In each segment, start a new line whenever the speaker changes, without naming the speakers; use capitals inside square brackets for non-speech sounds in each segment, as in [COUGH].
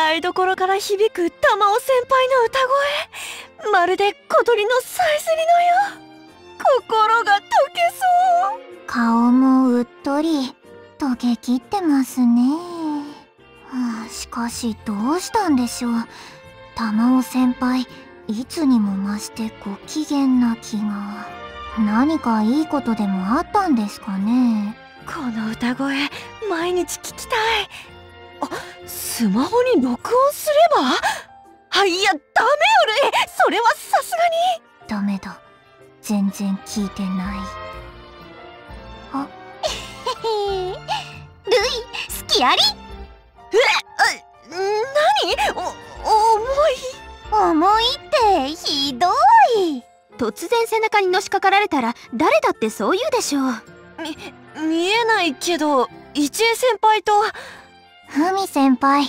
台所から響く玉尾先輩の歌声。まるで小鳥のさえずりのよう。心が溶けそう。
顔もうっとり。溶けきってますね、はあ、しかしどうしたんでしょう。玉尾先輩いつにも増してご機嫌な気が。何かいいことでもあったんですかね。
この歌声毎日聞きたい。あスマホに録音すれば？あいやダメよルイそれはさすがに。
ダメだ。全然聞いてない。あ。
へ [LAUGHS] へルイ好きあり？
え何？お重
い？重いってひどい。突然背中にのしかかられたら誰だってそう言うでしょう。
み見えないけど一恵先輩と
ふみ先輩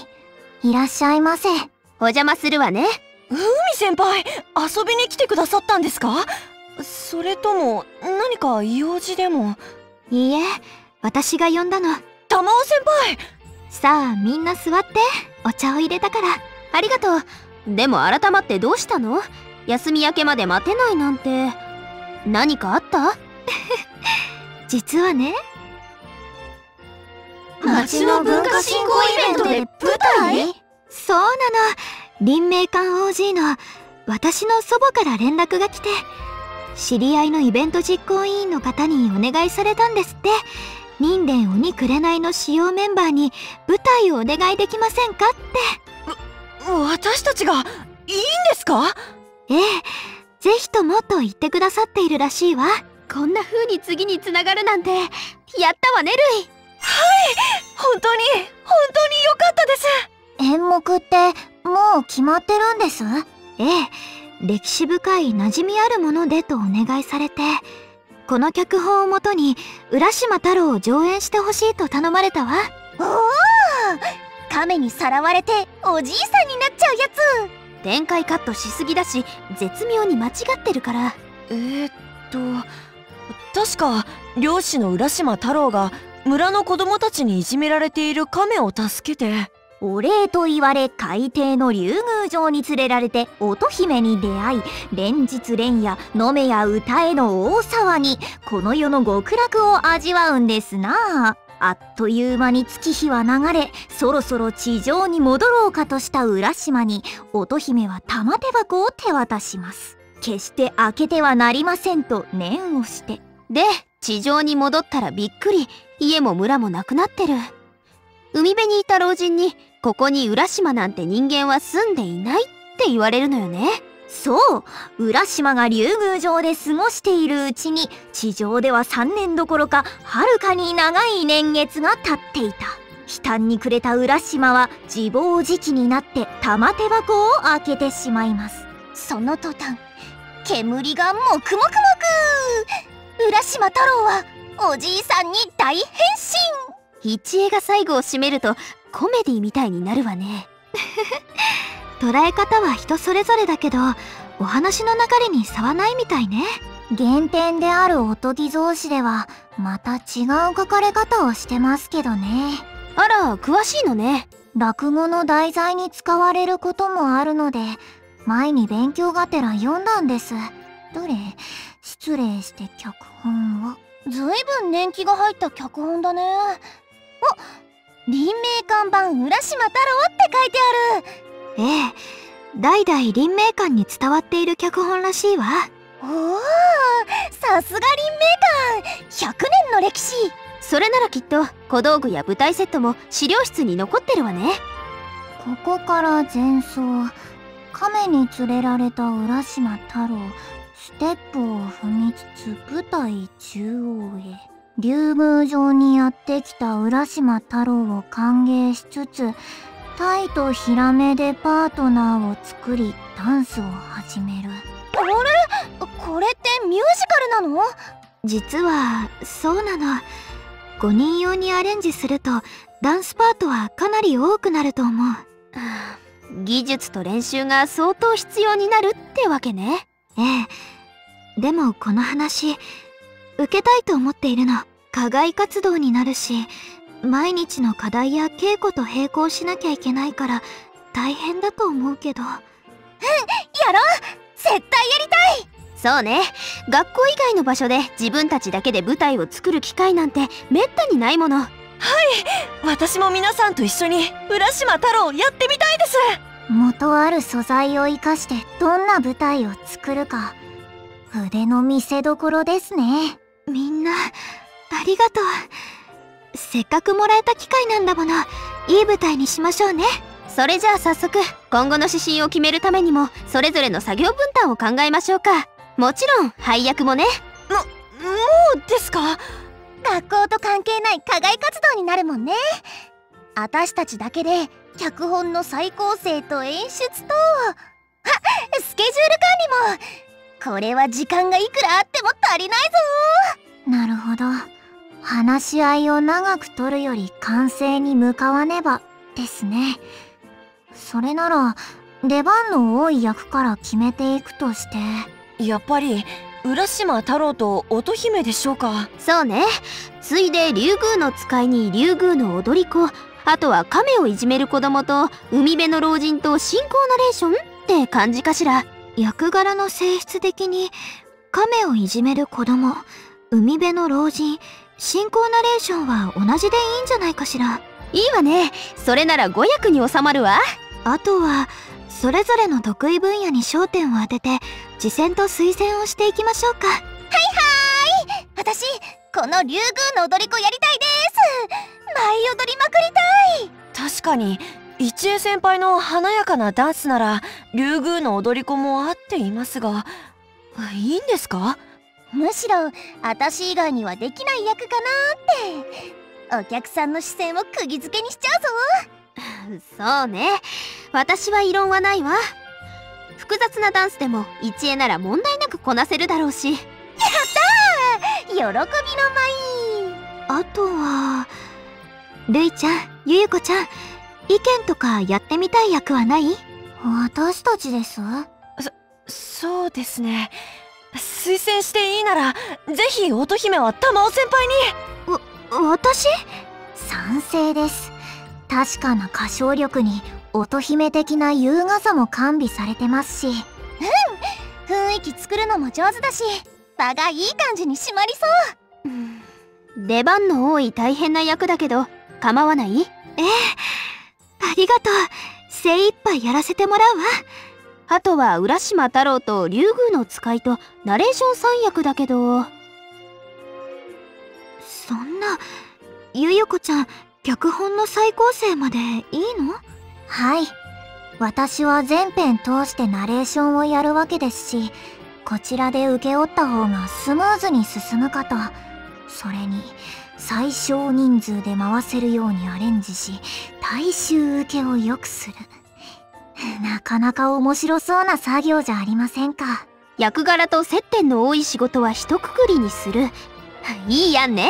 いらっしゃいませ。
お邪魔するわね。
ふみ先輩遊びに来てくださったんですか？それとも何か用事でも？
いいえ私が呼んだの。
玉尾先輩！
さあみんな座って。お茶を入れたから。ありがとう。でも改まってどうしたの？休み明けまで待てないなんて。何かあった？[LAUGHS] 実はね
町の文化振興イベントで舞台？
そうなの。林明館 OG の私の祖母から連絡が来て知り合いのイベント実行委員の方にお願いされたんですって。人伝鬼紅の主要メンバーに舞台をお願いできませんかって。
私たちがいいんですか？
ええ。ぜひともと言ってくださっているらしいわ。こんな風に次につながるなんてやったわねルイ
はい本当に本当に良かったです。
演目ってもう決まってるんです？
ええ。歴史深い馴染みあるものでとお願いされて。この脚本をもとに浦島太郎を上演してほしいと頼まれたわ。
おお亀にさらわれておじいさんになっちゃうや
つ。展開カットしすぎだし絶妙に間違ってるから。
えー、っと確か漁師の浦島太郎が村の子供たちにいじめられている亀を助けて。
お礼と言われ海底の竜宮城に連れられて乙姫に出会い連日連夜飲めや歌えの大騒ぎこの世の極楽を味わうんですな。あっという間に月日は流れそろそろ地上に戻ろうかとした浦島に乙姫は玉手箱を手渡します。決して開けてはなりませんと念をして。
で地上に戻ったらびっくり。家も村もなくなってる。海辺にいた老人にここに浦島なんて人間は住んでいないって言われるのよね。
そう浦島が竜宮城で過ごしているうちに地上では3年どころかはるかに長い年月が経っていた。悲嘆に暮れた浦島は自暴自棄になって玉手箱を開けてしまいます。その途端煙がもくもくもく。浦島太郎はおじいさんに大変身。
一恵が最後を締めるとコメディみたいになるわね。捉え方は人それぞれだけどお話の流れに差はないみたいね。
原点であるおとぎ造詞ではまた違う書かれ方をしてますけどね。
あら詳しいのね。
落語の題材に使われることもあるので前に勉強がてら読んだんです。どれ？失礼して脚本をずいぶん年季が入った脚本だね。お林明館版浦島太郎って書いてある。
ええ代々林明館に伝わっている脚本らしいわ。
おおさすが林明館。100年の歴史。
それならきっと小道具や舞台セットも資料室に残ってるわね。
ここから前奏。亀に連れられた浦島太郎。ステップを踏みつつ舞台中央へ竜宮城にやってきた浦島太郎を歓迎しつつタイとヒラメでパートナーを作りダンスを始める。あれ？これってミュージカルなの？
実はそうなの。5人用にアレンジするとダンスパートはかなり多くなると思う。技術と練習が相当必要になるってわけね。ええでもこの話受けたいと思っているの。課外活動になるし毎日の課題や稽古と並行しなきゃいけないから大変だと思うけど。うんや
ろう。絶対やりたい。そうね。学校以外の場所で自分たちだけで舞台を作る機会なんてめったにないもの。はい。
私も皆さんと一緒に浦島太郎やってみたいです。
元ある素材を生かしてどんな舞台を作るか腕の見せどころですね。
みんなありがとう。せっかくもらえた機会なんだもの。いい舞台にしましょうね。
それじゃあ早速今後の指針を決めるためにもそれぞれの作業分担を考えましょうか。もちろん配役もね。
ももうですか？
学校と関係ない課外活動になるもんね。私たちだけで脚本の再構成と演出とあスケジュール管理もこれは時間がいくらあっても足りないぞ。
なるほど。話し合いを長く取るより完成に向かわねばですね。それなら出番の多い役から決めていくとして。
やっぱり浦島太郎と乙姫でしょうか。
そうね。ついで竜宮の使いに竜宮の踊り子あとは亀をいじめる子供と海辺の老人と進行ナレーションって感じかしら
役柄の性質的に亀をいじめる子供海辺の老人進行ナレーションは同じでいいんじゃないかしら？
いいわね。それなら5役に収まるわ。
あとはそれぞれの得意分野に焦点を当てて次戦と推薦をしていきましょうか。はいはい。私この竜宮の踊り子やりたいです。舞い踊りまくり
たい。確かに一恵先輩の華やかなダンスなら竜宮の踊り子も合っていますがいいんですか？
むしろ私以外にはできない役かなって。お客さんの視線を釘付けにしちゃうぞ。
そうね。私は異論はないわ。複雑なダンスでも一恵なら問題なくこなせるだろうし。やっ
たー！喜びの舞。あとはるいちゃんゆゆこちゃん意見とかやってみたい役はない？
私たちです？
そそうですね。推薦していいならぜひ乙姫は玉尾先輩
に。わ私？
賛成です。確かな歌唱力に乙姫的な優雅さも完備されてますし。
うん。雰囲気作るのも上手だし場がいい感じに締まりそう、
うん、出番の多い大変な役だけど構わない？ええ
ありがとう。精一杯やらせてもらうわ。
あとは浦島太郎と竜宮の使いとナレーション三役だけど。
そんなゆゆこちゃん脚本の再構成までいいの？
はい。私は全編通してナレーションをやるわけですしこちらで請け負った方がスムーズに進むかと。それに最小人数で回せるようにアレンジし大衆受けを良くする。[LAUGHS] なかなか面白そうな作業じゃありませんか。役柄と接点の多い仕事は一括りにする。[LAUGHS] いいやんね。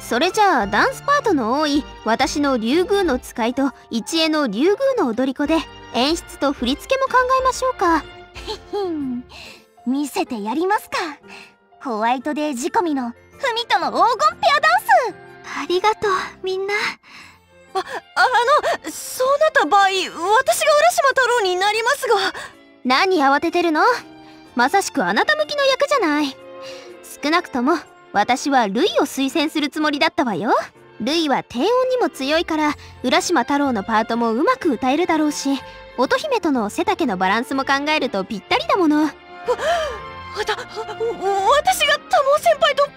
それじゃあダンスパートの多い私の竜宮の使いと一恵の竜宮の踊り子で演出と振り付けも考えましょうか。[LAUGHS]
見せてやりますか。ホワイトデー仕込みのふみとの黄金ありがとうみんな。
ああのそうなった場合私が浦島太郎になりますが。
何慌ててるの？まさしくあなた向きの役じゃない。少なくとも私はルイを推薦するつもりだったわよ。ルイは低音にも強いから浦島太郎のパートもうまく歌えるだろうし乙姫との背丈のバランスも考えるとぴったりだもの。わ
た私がタモ先輩と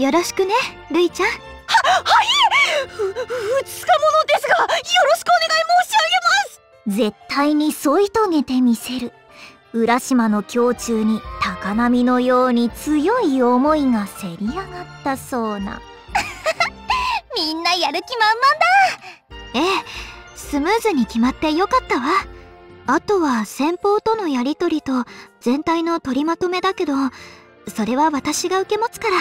よろしくねルイちゃん。は
はいふ二日ものですがよろしくお願い申し
上げます。絶対に添い遂げてみせる浦島の胸中に高波のように強い思いがせり上がったそうな。[LAUGHS]
みんなやる気満々だ。ええスムーズに決まってよかったわ。あとは先方とのやり取りと全体の取りまとめだけどそれは私が受け持つから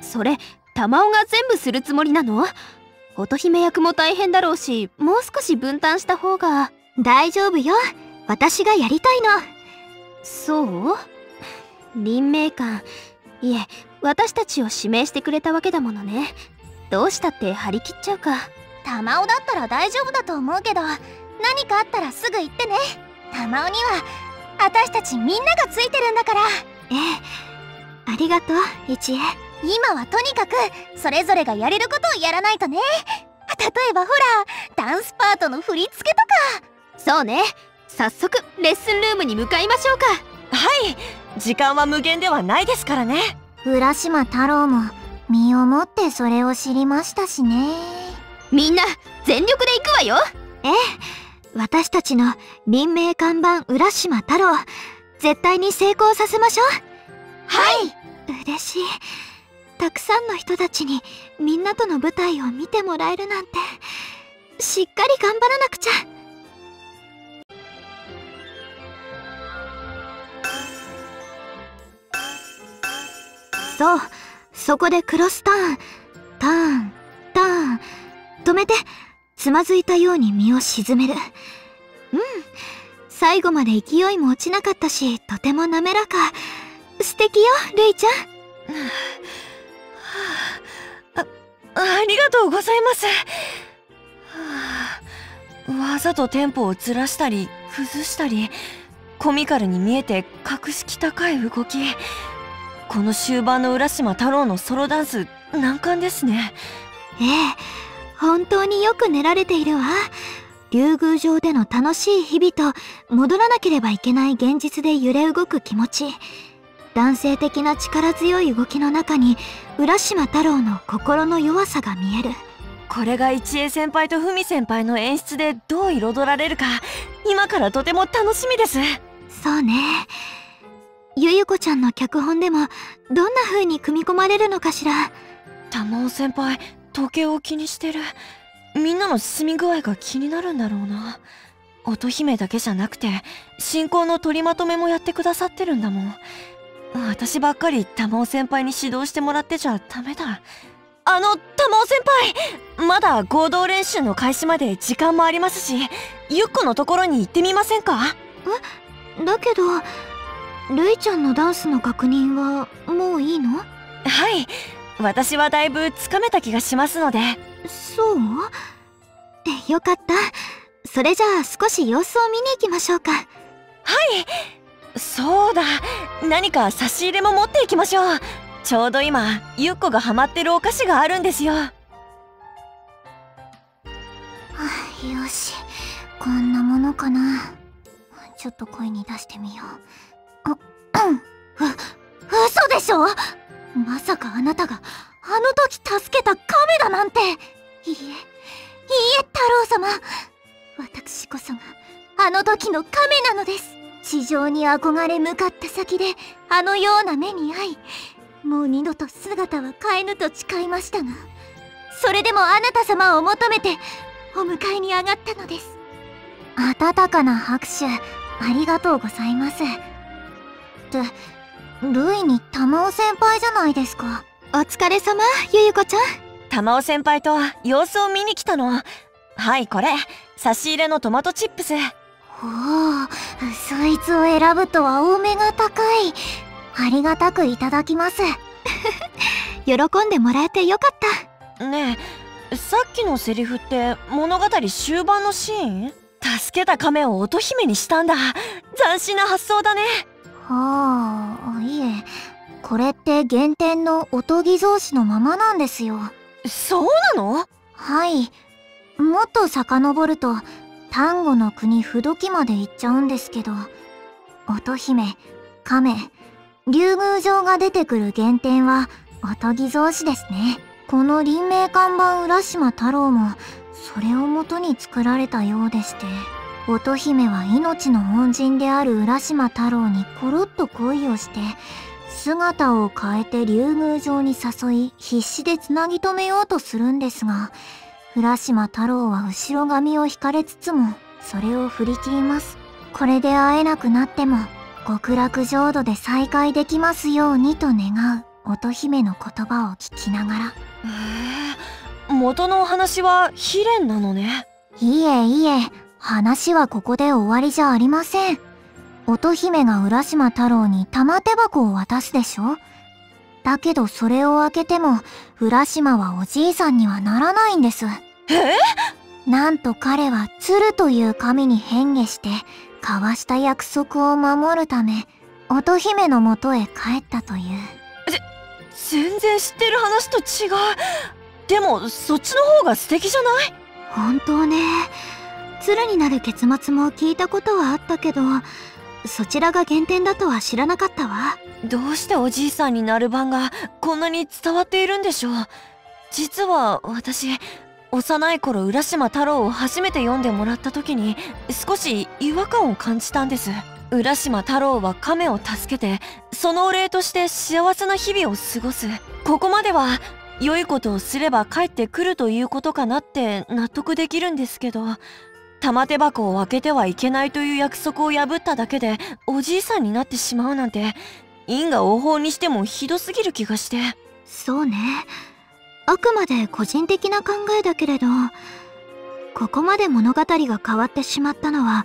それ玉緒が全部するつもりなの？乙姫役も大変だろうしもう少し分担した方が。
大丈夫よ。私がやりたいの。
そう？臨命感いえ私たちを指名してくれたわけだものね。どうしたって張り切っちゃうか。
玉緒だったら大丈夫だと思うけど何かあったらすぐ言ってね。玉緒には私たちみんながついてるんだから。
ええ。ありがとう一恵
今はとにかくそれぞれがやれることをやらないとね。例えばほらダンスパートの振り付けとか。
そうね。早速レッスンルームに向かいましょうか。はい。時間は無限ではないですからね。
浦島太郎も身をもってそれを知りましたしね。
みんな全力で行くわよ。
ええ。私たちの臨命看板浦島太郎絶対に成功させましょう。
はい。
嬉しいたくさんの人たちにみんなとの舞台を見てもらえるなんてしっかり頑張らなくちゃ。そうそこでクロスターン。ターンターン。止めてつまずいたように身を沈める。うん。最後まで勢いも落ちなかったしとても滑らか。素敵よルイちゃん。[LAUGHS]
あありがとうございます、わざとテンポをずらしたり崩したりコミカルに見えて格式高い動き。この終盤の浦島太郎のソロダンス難関ですね。
ええ本当によく練られているわ。竜宮城での楽しい日々と戻らなければいけない現実で揺れ動く気持ち。男性的な力強い動きの中に浦島太郎の心の弱さが見える。
これが一恵先輩と文先輩の演出でどう彩られるか今からとても楽しみです。
そうね。ゆゆこちゃんの脚本でもどんな風に組み込まれるのかしら。
玉緒先輩時計を気にしてる。みんなの進み具合が気になるんだろうな。乙姫だけじゃなくて進行の取りまとめもやってくださってるんだもん私ばっかり玉緒先輩に指導してもらってちゃダメだ。あの玉緒先輩まだ合同練習の開始まで時間もありますしゆっこのところに行ってみませんか？
えだけどルイちゃんのダンスの確認はもういいの？
はい。私はだいぶつかめた気がしますので。
そう？よかった。それじゃあ少し様子を見に行きましょうか。
はいそうだ。何か差し入れも持っていきましょう。ちょうど今ゆっこがハマってるお菓子があるんですよ。
よし。こんなものかな。ちょっと声に出してみよう。あうん。う嘘でしょ？まさかあなたがあの時助けた亀だなんて。いえ。いいえ太郎様。私こそがあの時の亀なのです。地上に憧れ向かった先であのような目に遭いもう二度と姿は変えぬと誓いましたがそれでもあなた様を求めてお迎えに上がったのです。温かな拍手ありがとうございます。ってルイに玉緒先輩じゃないですか。お疲れ様ゆゆこちゃん。
玉緒先輩と様子を見に来たの。はいこれ。差し入れのトマトチップス
おおそいつを選ぶとはお目が高い。ありがたくいただきます。[LAUGHS] 喜んでもらえてよかった。
ねえさっきのセリフって物語終盤のシーン？助けた亀を乙姫にしたんだ。斬新な発想だね。
はあいえ。これって原点のおとぎ造詞のままなんですよ。
そうなの？
はい。もっと遡ると丹後の国不時まで行っちゃうんですけど乙姫亀竜宮城が出てくる原点はおとぎ造詞ですね。この臨命看板浦島太郎もそれをもとに作られたようでして乙姫は命の恩人である浦島太郎にコロッと恋をして姿を変えて竜宮城に誘い必死でつなぎ止めようとするんですが浦島太郎は後ろ髪を引かれつつもそれを振り切ります。これで会えなくなっても極楽浄土で再会できますようにと願う。乙姫の言葉を聞きながら。
へえ元のお話は悲恋なのね。
いえいえ話はここで終わりじゃありません。乙姫が浦島太郎に玉手箱を渡すでしょ？だけどそれを開けても浦島はおじいさんにはならないんです。
え？
なんと彼は鶴という神に変化して交わした約束を守るため乙姫のもとへ帰ったという。
全然知ってる話と違う。でもそっちの方が素敵じゃない？
本当ね。鶴になる結末も聞いたことはあったけどそちらが原点だとは知らなかったわ。
どうしておじいさんになる版がこんなに伝わっているんでしょう。実は私幼い頃浦島太郎を初めて読んでもらった時に少し違和感を感じたんです。浦島太郎は亀を助けてそのお礼として幸せな日々を過ごす。ここまでは良いことをすれば帰ってくるということかなって納得できるんですけど。玉手箱を開けてはいけないという約束を破っただけでおじいさんになってしまうなんて因果応報にしてもひどすぎる気がして。
そうね。あくまで個人的な考えだけれどここまで物語が変わってしまったのは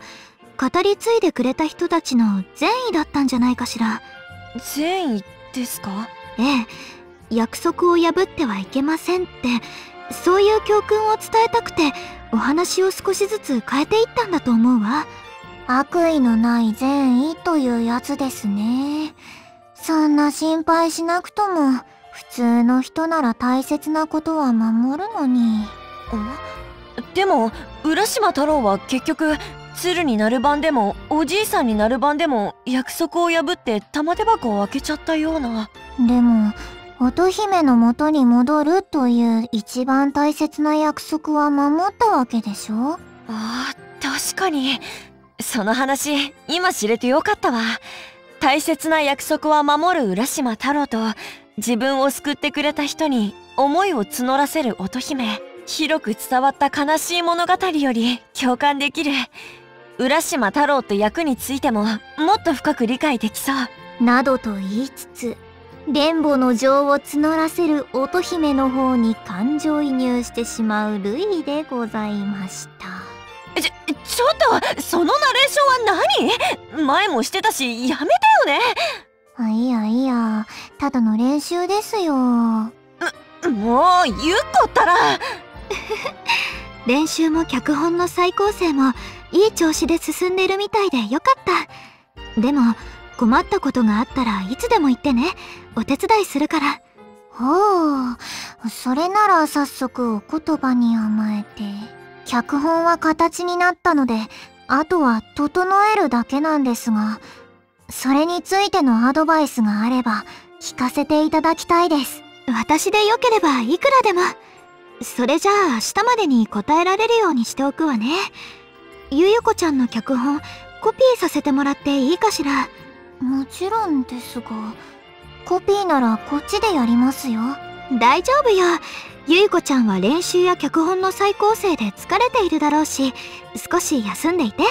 語り継いでくれた人たちの善意だったんじゃないかしら。
善意ですか？
ええ。約束を破ってはいけませんってそういう教訓を伝えたくてお話を少しずつ変えていったんだと思うわ。
悪意のない善意というやつですね。そんな心配しなくとも普通の人なら大切なことは守るのに。
でも浦島太郎は結局鶴になる番でもおじいさんになる番でも約束を破って玉手箱を開けちゃったような。
でも乙姫の元に戻るという一番大切な約束は守ったわけでしょ？あ
あ確かに。その話今知れてよかったわ。大切な約束は守る浦島太郎と自分を救ってくれた人に思いを募らせる乙姫。広く伝わった悲しい物語より共感できる。浦島太郎って役についてももっと深く理解できそう。
などと言いつつ連母の情を募らせる乙姫の方に感情移入してしまうルイでございました。
ちょちょっとそのナレーションは何？前もしてたしやめてよね？
あいやいやただの練習ですよ。
もうゆっこったら。[LAUGHS]
練習も脚本の再構成もいい調子で進んでるみたいでよかった。でも困ったことがあったらいつでも言ってねお手伝いするから。
ほうそれなら早速お言葉に甘えて。脚本は形になったのであとは整えるだけなんですがそれについてのアドバイスがあれば聞かせていただきたいです。
私でよければいくらでも。それじゃあ明日までに答えられるようにしておくわね。ゆゆこちゃんの脚本コピーさせてもらっていいかしら。
もちろんですがコピーならこっちでやりますよ。
大丈夫よ。ゆいこちゃんは練習や脚本の再構成で疲れているだろうし少し休んでいて。る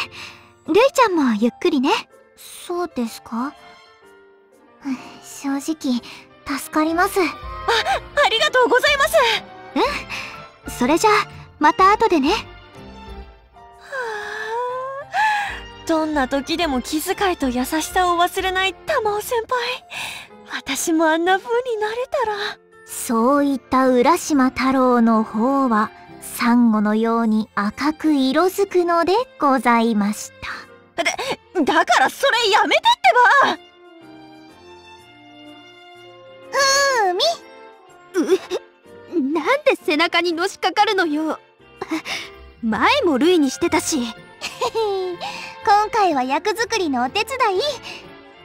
いちゃんもゆっくりね。
そうですか？正直助かります。あ
ありがとうございます。
うん。それじゃあまた後でね。
どんな時でも気遣いと優しさを忘れない玉尾先輩私もあんな風になれたら。
そういった浦島太郎の方はサンゴのように赤く色づくのでございました。
でだからそれやめてってば。
うーみ。なんで背中にのしかかるのよ。前もルイにしてたし。
今回は役作りのお手伝い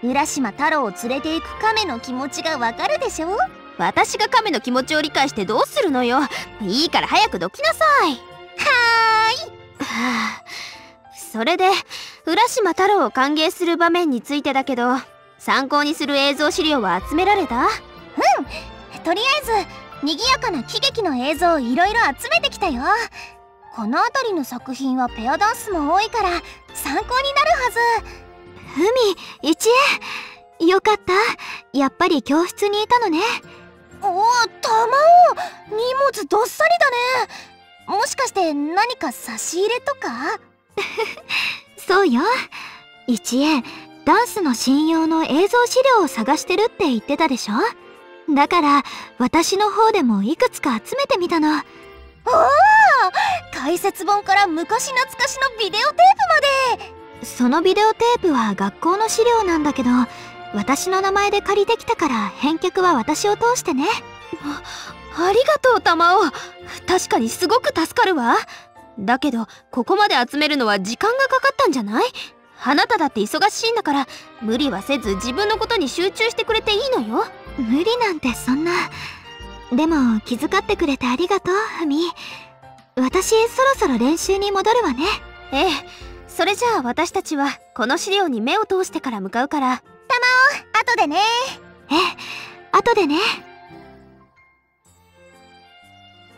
浦島太郎を連れて行く亀の気持ちがわかるでしょ？
私が亀の気持ちを理解してどうするのよ？いいから早くどきなさいは
ーい。
はあ。それで浦島太郎を歓迎する場面についてだけど参考にする映像資料は集められた？
うん。とりあえず賑やかな喜劇の映像をいろいろ集めてきたよ。この辺りの作品はペアダンスも多いから参考になるはず
海一恵よかった。やっぱり教室にいたのね。
おお玉尾荷物どっさりだね。もしかして何か差し入れとか？[LAUGHS]
そうよ。一恵ダンスの信用の映像資料を探してるって言ってたでしょ？だから私の方でもいくつか集めてみたの。
おおか解説本から昔懐かしのビデオテープまで
そのビデオテープは学校の資料なんだけど私の名前で借りてきたから返却は私を通してね。
あありがとう玉尾確かにすごく助かるわ。だけどここまで集めるのは時間がかかったんじゃない？あなただって忙しいんだから無理はせず自分のことに集中してくれていいのよ。
無理なんてそんな。でも気遣ってくれてありがとうふみ。私そろそろ練習に戻るわね。
ええそれじゃあ私たちはこの資料に目を通してから向かうから。玉尾後でね。
ええ後でね。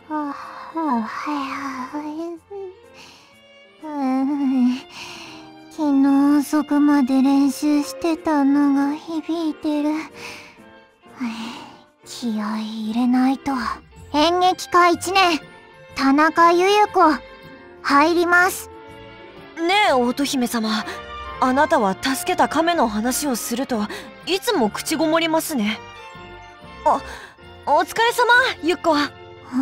はあはあうん。昨日遅くまで練習してたのが響いてる。気合い入れないと。演劇科1年。田中ゆゆ子。入ります
ねえ乙姫様。あなたは助けた亀の話をするといつも口ごもりますね。あお疲れ様ゆっこ
お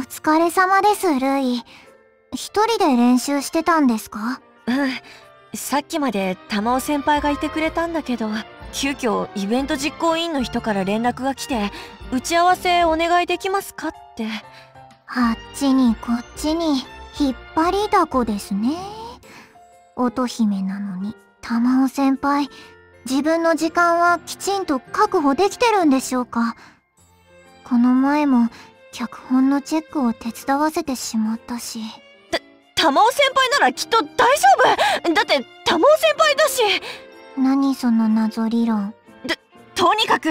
疲れ様ですルイ一人で練習してたんですか？
うん。さっきまで玉尾先輩がいてくれたんだけど急遽イベント実行委員の人から連絡が来て打ち合わせお願いできますかって。
あっちにこっちに。引っ張りだこですね乙姫なのに玉尾先輩自分の時間はきちんと確保できてるんでしょうか？この前も脚本のチェックを手伝わせてしまったし。
玉尾先輩ならきっと大丈夫。だって玉尾先輩だし。
何その謎理論？
とにかく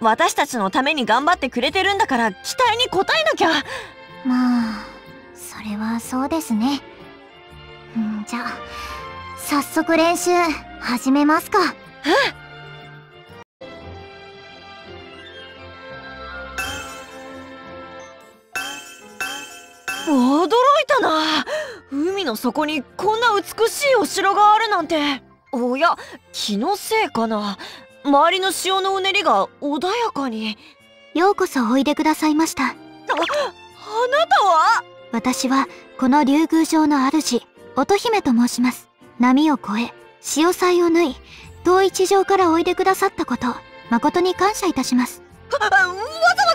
私たちのために頑張ってくれてるんだから期待に応えなきゃ。
まあそれはそうですね。んじゃあ早速練習始めますか。
驚いたな。海の底にこんな美しいお城があるなんて。おや気のせいかな。周りの潮のうねりが穏やかに。
ようこそおいでくださいました。
ああなたは？
私はこの竜宮城の主乙姫と申します波を越え潮騒を縫い遠い地上からおいでくださったこと誠に感謝いたします。
わざわ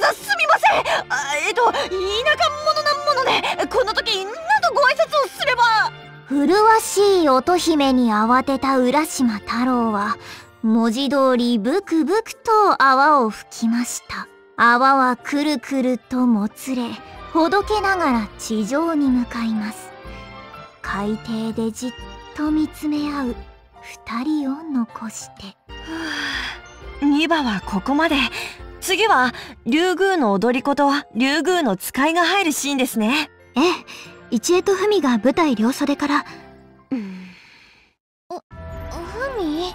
ざすみません。あえっと田舎者なものでこの時何とご挨拶をすれば。
麗しい乙姫に慌てた浦島太郎は文字通りブクブクと泡を吹きました。泡はくるくるともつれほどけながら地上に向かいます。海底でじっと見つめ合う二人を残して。
2番はここまで。次は竜宮の踊り子と竜宮の使いが入るシーンですね。
ええ一重と文が舞台両袖から。
ふみ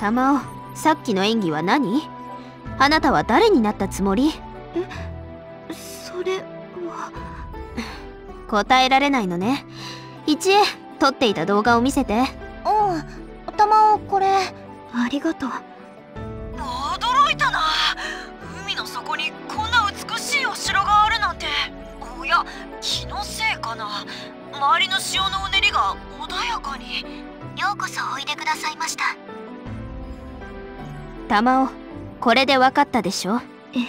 玉尾さっきの演技は何？あなたは誰になったつもり？
それは。
答えられないのね。一恵撮っていた動画を見せて。
うん玉をこれ。
ありがとう。
驚いたな。海の底にこんな美しいお城があるなんて。おや気のせいかな。周りの潮のうねりが穏やかに。
ようこそおいでくださいました。
玉尾これで分かったでしょ？
え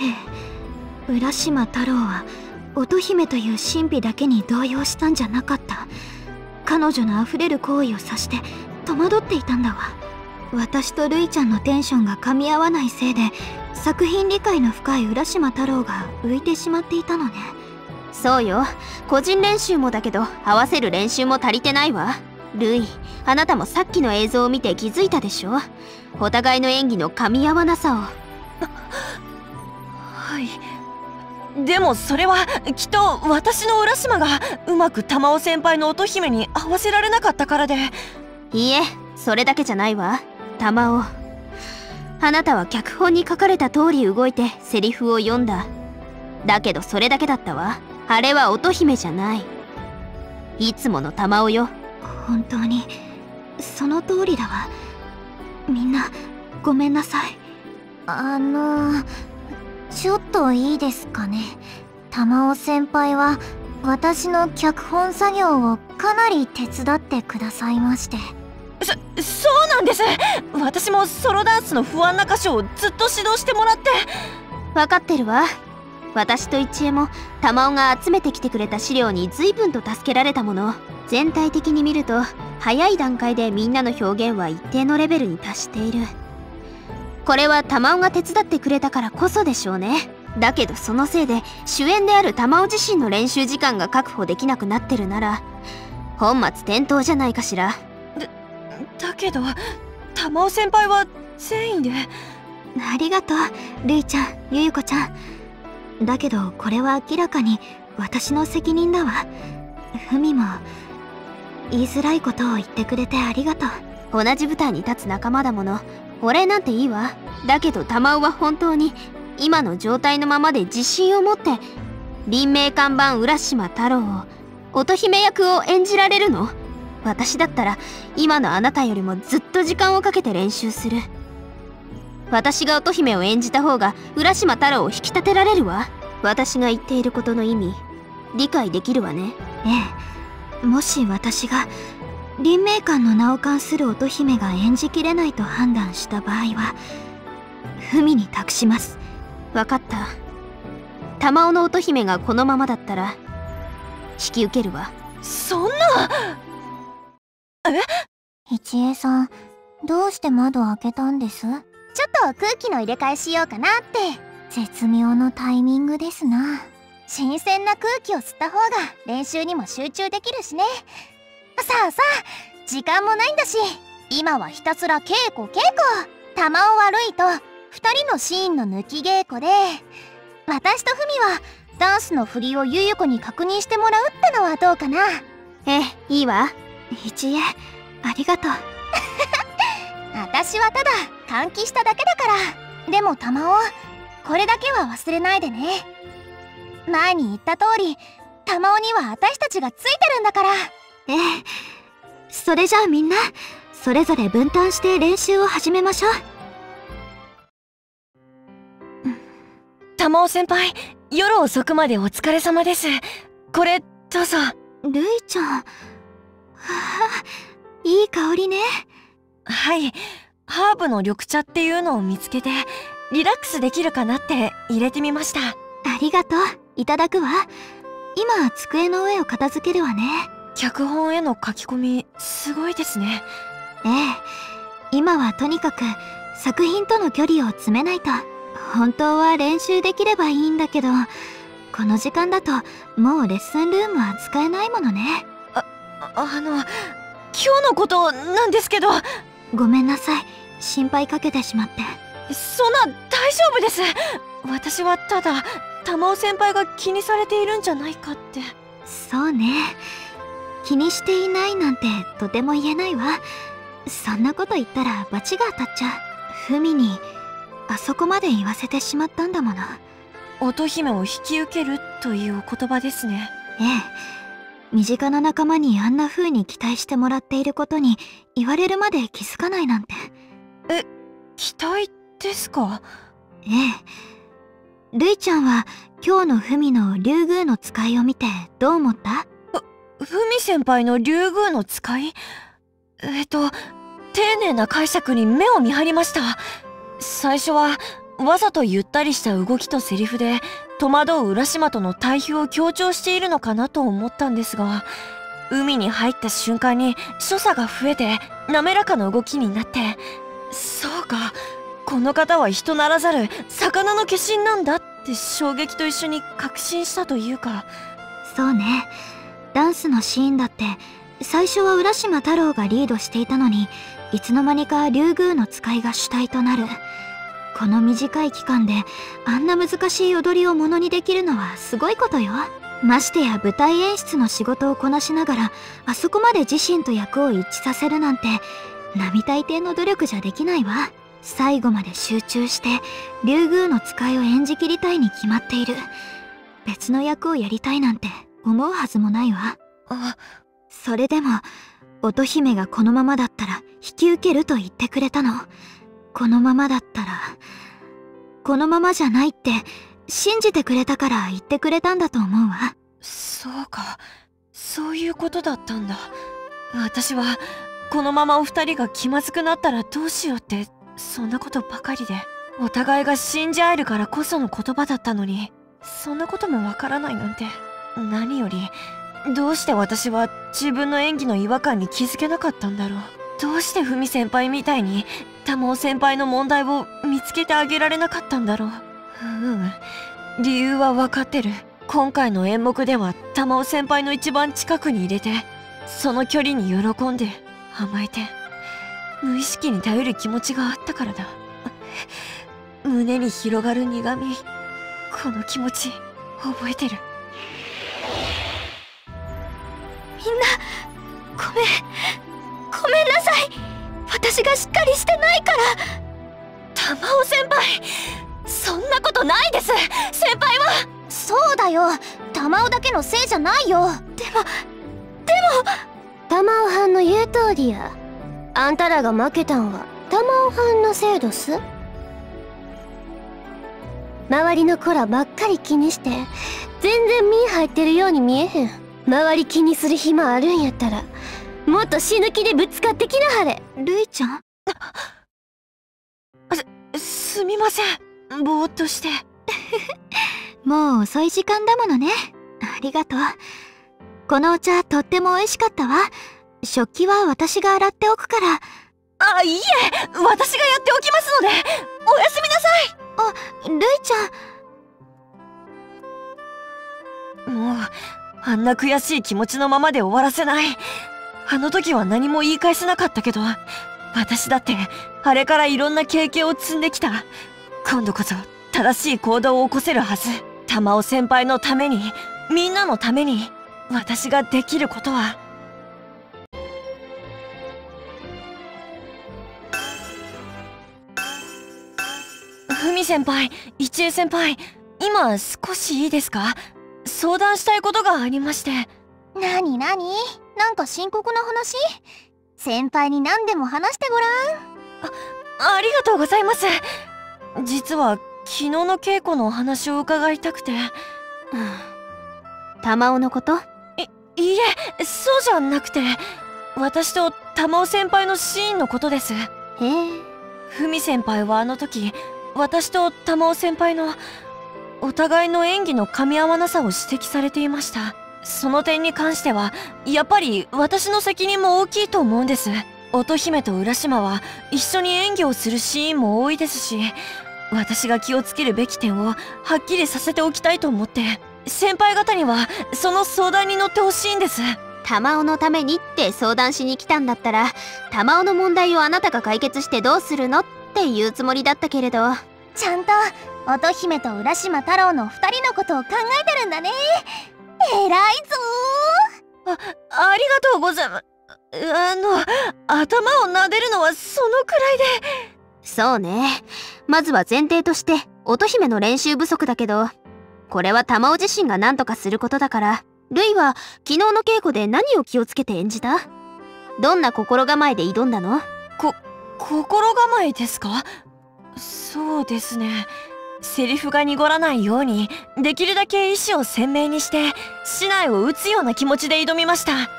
え。浦島太郎は乙姫という神秘だけに動揺したんじゃなかった彼女の溢れる行為を察して戸惑っていたんだわ。私とるいちゃんのテンションが噛み合わないせいで作品理解の深い浦島太郎が浮いてしまっていたのね。
そうよ。個人練習もだけど合わせる練習も足りてないわルイあなたもさっきの映像を見て気づいたでしょ？お互いの演技の噛み合わなさを。
はいでもそれはきっと私の浦島がうまく玉尾先輩の乙姫に合わせられなかったからで。
いいえそれだけじゃないわ。玉尾。あなたは脚本に書かれた通り動いてセリフを読んだ。だけどそれだけだったわ。あれは乙姫じゃない。いつもの玉尾よ。
本当にその通りだわ。みんなごめんなさい。
あのちょっといいですかね。玉尾先輩は
私の脚本作業をかなり手伝ってくださいまして。
そそうなんです。私もソロダンスの不安な箇所をずっと指導してもらって。
分かってるわ。私と一恵も玉緒が集めてきてくれた資料に随分と助けられたもの。全体的に見ると早い段階でみんなの表現は一定のレベルに達しているこれは玉緒が手伝ってくれたからこそでしょうね。だけどそのせいで主演である玉緒自身の練習時間が確保できなくなってるなら本末転倒じゃないかしら。
だけど玉緒先輩は善意で。
ありがとうるいちゃんゆゆこちゃん。だけどこれは明らかに私の責任だわ。ふみも言いづらいことを言ってくれてありがと
う。同じ舞台に立つ仲間だものお礼なんていいわ。だけど玉緒は本当に今の状態のままで自信を持って臨命看板浦島太郎を乙姫役を演じられるの？私だったら今のあなたよりもずっと時間をかけて練習する。私が乙姫を演じた方が浦島太郎を引き立てられるわ。私が言っていることの意味理解できるわね。
ええ。もし私が臨命館の名を冠する乙姫が演じきれないと判断した場合は文に託します。
分かった。玉緒の乙姫がこのままだったら引き受けるわ。
そんな！
え？一恵さんどうして窓開けたんです？ちょっと空気の入れ替えしようかなって。絶妙のタイミングですな。新鮮な空気を吸った方が練習にも集中できるしねさあさあ時間もないんだし。今はひたすら稽古稽古。玉を悪いと2人のシーンの抜き稽古で。私とフミはダンスの振りをゆゆ子に確認してもらうってのはどうかな。
ええいいわ。
一恵ありがとう。[LAUGHS] 私はただ換気しただけだから。でも玉緒これだけは忘れないでね。前に言った通り玉緒には私たちがついてるんだからええそれじゃあみんなそれぞれ分担して練習を始めましょう。
玉緒先輩夜遅くまでお疲れ様です。これどうぞ。
るいちゃん。はあいい香りね。
はい。ハーブの緑茶っていうのを見つけてリラックスできるかなって入れてみました。あ
りがとう。いただくわ。今机の上を片付けるわね
脚本への書き込みすごいですね。
ええ。今はとにかく作品との距離を詰めないと本当は練習できればいいんだけどこの時間だともうレッスンルームは使えないものね。
ああの今日のことなんですけど。
ごめんなさい。心配かけてしまって。
そんな大丈夫です。私はただ玉緒先輩が気にされているんじゃないかって。
そうね気にしていないなんてとても言えないわ。そんなこと言ったら罰が当たっちゃう。ふみにあそこまで言わせてしまったんだもの。
乙姫を引き受けるというお言葉ですね。
ええ。身近な仲間にあんな風に期待してもらっていることに言われるまで気づかないなんて。
え期待ですか？
ええ。るいちゃんは今日のふみの竜宮の使いを見てどう思った？
ふみ先輩の竜宮の使い？えっと丁寧な解釈に目を見張りました。最初はわざとゆったりした動きとセリフで戸惑う浦島との対比を強調しているのかなと思ったんですが海に入った瞬間に所作が増えて滑らかな動きになってそうかこの方は人ならざる魚の化身なんだって衝撃と一緒に確信したというか。
そうね。ダンスのシーンだって最初は浦島太郎がリードしていたのにいつの間にか竜宮の使いが主体となる。この短い期間であんな難しい踊りをものにできるのはすごいことよ。ましてや舞台演出の仕事をこなしながらあそこまで自身と役を一致させるなんて並大抵の努力じゃできないわ。最後まで集中して竜宮の使いを演じきりたいに決まっている。別の役をやりたいなんて。思うはずもないわ。
あ
それでも乙姫がこのままだったら引き受けると言ってくれたの。このままだったらこのままじゃないって信じてくれたから言ってくれたんだと思うわ。
そうか。そういうことだったんだ。私はこのままお二人が気まずくなったらどうしようってそんなことばかりで。お互いが信じ合えるからこその言葉だったのに。そんなこともわからないなんて。何よりどうして私は自分の演技の違和感に気づけなかったんだろう。どうしてふみ先輩みたいに玉尾先輩の問題を見つけてあげられなかったんだろう。うん理由は分かってる。今回の演目では玉尾先輩の一番近くに入れてその距離に喜んで甘えて無意識に頼る気持ちがあったからだ。胸に広がる苦みこの気持ち覚えてる。
みんなごめん。ごめんなさい。私がしっかりしてないから。
玉尾先輩。そんなことないです。先輩は。
そうだよ。玉尾だけのせいじゃないよ。でもでも。玉尾藩の言う通りや。あんたらが負けたんは玉尾藩のせいどす。周りの子らばっかり気にして全然身入ってるように見えへん。周り気にする暇あるんやったらもっと死ぬ気でぶつかってきなはれ。るいちゃん？
すすみません。ぼーっとして。[LAUGHS]
もう遅い時間だものね。ありがとう。このお茶とっても美味しかったわ。食器は私が洗っておくから。
あいいえ。私がやっておきますので。おやすみなさ
あるいち
いもうあんな悔しい気持ちのままで終わらせない。あの時は何も言い返せなかったけど私だってあれからいろんな経験を積んできた。今度こそ正しい行動を起こせるはず。玉尾先輩のためにみんなのために私ができることは。ふみ先輩一恵先輩今少しいいですか？相談したいことがありまして。
なになに？なんか深刻な話？先輩に何でも話してごらん。
ありがとうございます。実は昨日の稽古のお話を伺いたくて。
玉尾のこと？
いいえそうじゃなくて。私と玉尾先輩のシーンのことです。
へえ。
ふみ先輩はあの時私と玉尾先輩のお互いの演技の噛み合わなさを指摘されていました。その点に関してはやっぱり私の責任も大きいと思うんです。乙姫と浦島は一緒に演技をするシーンも多いですし私が気をつけるべき点をはっきりさせておきたいと思って先輩方にはその相談に乗ってほしいんです。
玉尾のためにって相談しに来たんだったら玉尾の問題をあなたが解決してどうするのって言うつもりだったけれど。
ちゃんと乙姫と浦島太郎の二人のことを考えてるんだね。偉いぞ
あありがとうございます。あの頭を撫でるのはそのくらいで。
そうね。まずは前提として乙姫の練習不足だけどこれは玉尾自身が何とかすることだからルイは昨日の稽古で何を気をつけて演じた？どんな心構えで挑んだの？
こ心構えですか？そうですねセリフが濁らないようにできるだけ意志を鮮明にして市内を打つような気持ちで挑みました。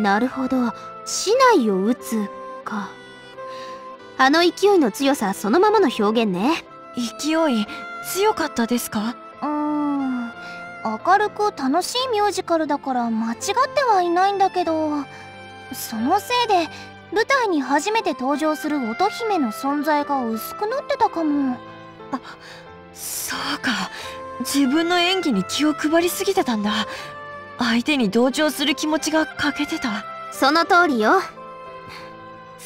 なるほど。市内を打つか。あの勢いの強さそのままの表現ね。
勢い強かったですか？
うーん。明るく楽しいミュージカルだから間違ってはいないんだけど。そのせいで舞台に初めて登場する乙姫の存在が薄くなってたかも
そうか。自分の演技に気を配りすぎてたんだ。相手に同調する気持ちが欠けてた。
その通りよ。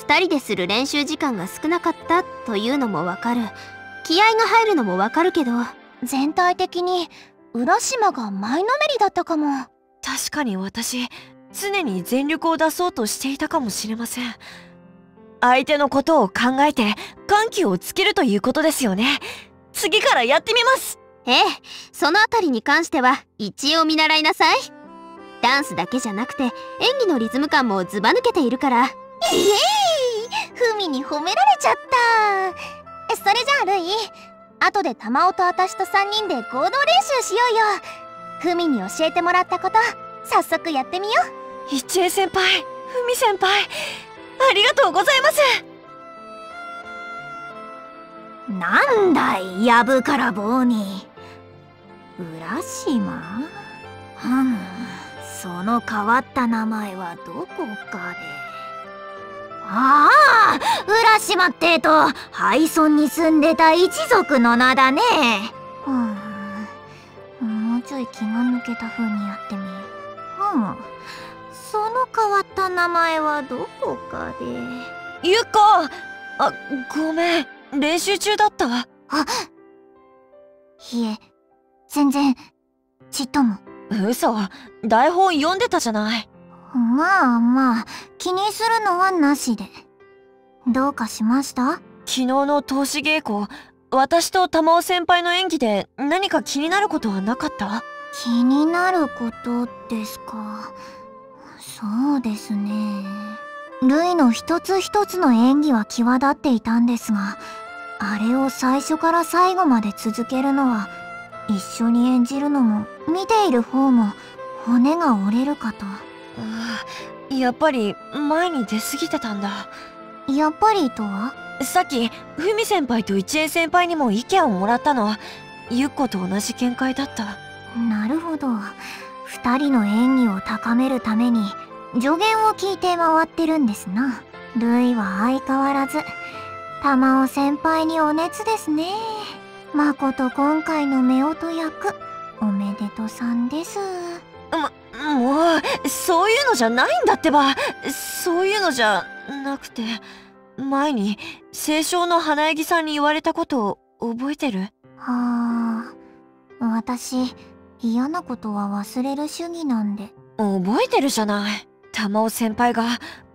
2人でする練習時間が少なかったというのもわかる。気合が入るのもわかるけど。
全体的に浦島が前のめりだったかも。
確かに私常に全力を出そうとしていたかもしれません。相手のことを考えて緩急をつけるということですよね次からやってみます。
ええそのあたりに関しては一応見習いなさい。ダンスだけじゃなくて演技のリズム感もズバ抜けているから。
イエーイ。ふみに褒められちゃった。それじゃあルイ後で玉尾と私と3人で合同練習しようよ。
ふみに教えてもらったこと早速やってみよ
う。一恵先輩ふみ先輩ありがとうございます
なんだいやぶから棒に。浦島？うん。その変わった名前はどこかで。ああ浦島ってと廃村に住んでた一族の名だね。うん。もうちょい気が抜けた風にやってみる。うん。その変わった名前はどこかで。
ゆっこあごめん。練習中だったあ
いえ。全然ちっとも。
嘘。台本読んでたじゃない。
まあまあ気にするのはなしで。どうかしました？昨
日の投資稽古私と玉尾先輩の演技で何か気になることはなかった？
気になることですか？そうですね。ルイの一つ一つの演技は際立っていたんですがあれを最初から最後まで続けるのは一緒に演じるのも見ている方も骨が折れるかと。
やっぱり前に出過ぎてたんだ。
やっぱりとは？
さっきふみ先輩と一円先輩にも意見をもらったの。はゆっこと同じ見解だった。
なるほど。2人の演技を高めるために助言を聞いて回ってるんですな。ルイは相変わらず玉尾先輩にお熱ですね。まこと今回の夫婦役おめでとさんです。
まもうそういうのじゃないんだってば。そういうのじゃなくて前に清少の花柳さんに言われたことを覚えてる？
はあ。私嫌なことは忘れる主義なんで。
覚えてるじゃない。玉尾先輩が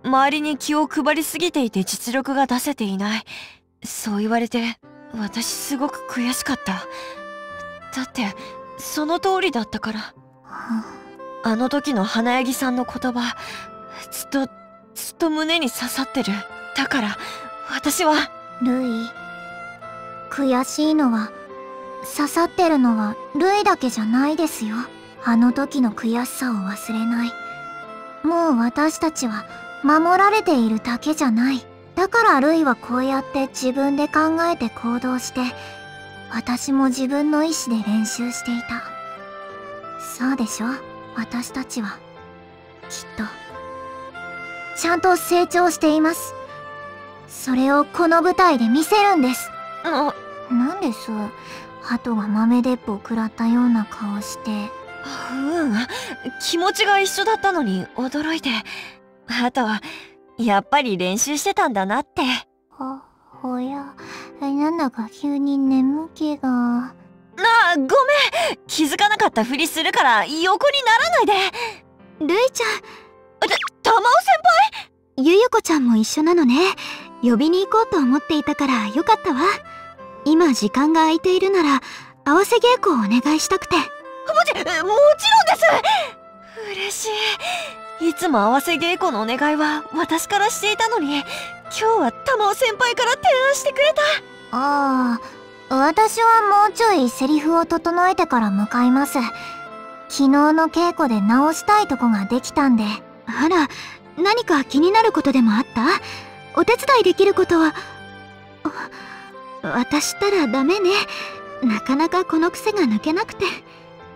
周りに気を配りすぎていて実力が出せていない。そう言われて私すごく悔しかった。だってその通りだったから、ああの時の花柳さんの言葉ずっとずっと胸に刺さってる。だから私は。
ルイ悔しいのは刺さってるのはルイだけじゃないですよ。あの時の悔しさを忘れない。もう私たちは守られているだけじゃない。だからルイはこうやって自分で考えて行動して私も自分の意志で練習していた。そうでしょ？私たちは。きっと。ちゃんと成長しています。それをこの舞台で見せるんです。なんです？鳩が豆鉄砲食らったような顔して。
うん。気持ちが一緒だったのに驚いてあとやっぱり練習してたんだなって。
あおやなんだか急に眠気が。
なあごめん。気づかなかったふりするから横にならない
で。るいちゃん。
たまお先輩？
ゆゆこちゃんも一緒なのね。呼びに行こうと思っていたからよかったわ。今時間が空いているなら合わせ稽古をお願いしたくて。も
ちもちろんです。嬉しいいつも合わせ稽古のお願いは私からしていたのに今日は玉尾先輩から提案してくれた
ああ私はもうちょいセリフを整えてから向かいます。昨日の稽古で直したいとこができたんで。あら、何か気になることでもあった？お手伝いできることは、私ったらダメね。なかなかこの癖が抜けなくて。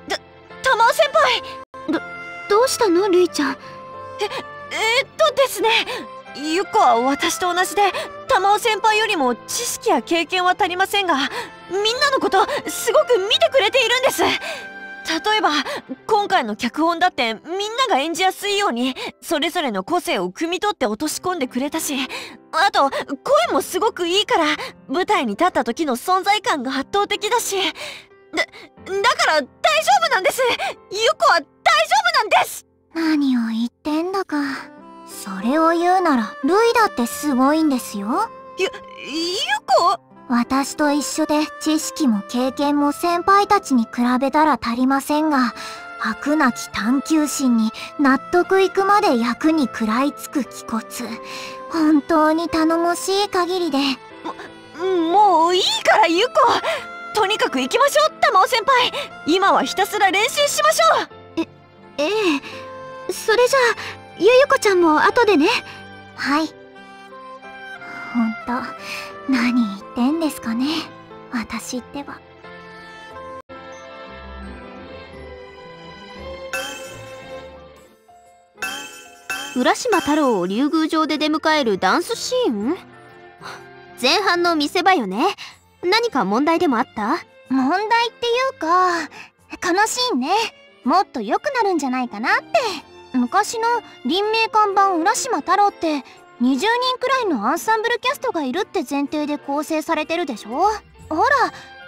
た、玉尾先輩
ど、うしたのるいちゃん？え、
えー、っとですね。ゆっこは私と同じで玉尾先輩よりも知識や経験は足りませんがみんなのことすごく見てくれているんです例えば今回の脚本だってみんなが演じやすいようにそれぞれの個性を汲み取って落とし込んでくれたしあと声もすごくいいから舞台に立った時の存在感が圧倒的だしだだから大丈夫なんですゆっこは夫なんです。
何を言ってんだか。それを言うならルイだってすごいんですよ。
ゆ、ゆこ
私と一緒で知識も経験も先輩たちに比べたら足りませんが飽くなき探求心に納得いくまで役に食らいつく気骨。本当に頼もしい限りで。
ももういいからゆことにかく行きましょう玉尾先輩。今はひたすら練習しましょう
えええそれじゃあゆゆこちゃんも後でね。
はい。ほんと何言ってんですかね。私っては
浦島太郎を竜宮城で出迎えるダンスシーン？前半の見せ場よね。何か問題でもあった？
問題っていうかこのシーンねもっと良くなるんじゃないかなって。昔の林名看板浦島太郎って20人くらいのアンサンブルキャストがいるって前提で構成されてるでしょ？ほら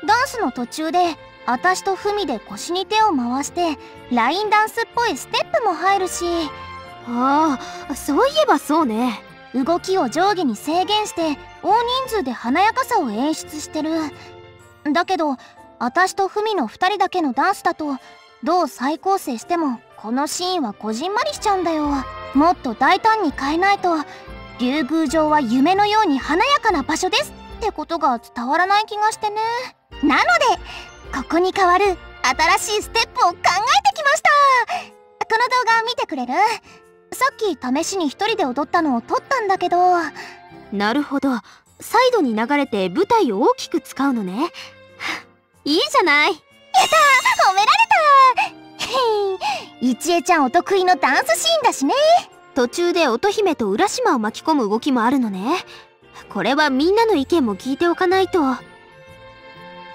ダンスの途中で私とフミで腰に手を回してラインダンスっぽいステップも入るし。
ああそういえばそうね。
動きを上下に制限して大人数で華やかさを演出してる。だけど私とフミの2人だけのダンスだとどう再構成してもこのシーンはこじんまりしちゃうんだよ。もっと大胆に変えないと。竜宮城は夢のように華やかな場所ですってことが伝わらない気がしてね。なのでここに代わる新しいステップを考えてきました。この動画見てくれる？さっき試しに一人で踊ったのを撮ったんだけど。
なるほど。サイドに流れて舞台を大きく使うのね。いいじゃない
褒められた一恵ちゃんお得意のダンスシーンだしね。
途中で乙姫と浦島を巻き込む動きもあるのね。これはみんなの意見も聞いておかないと。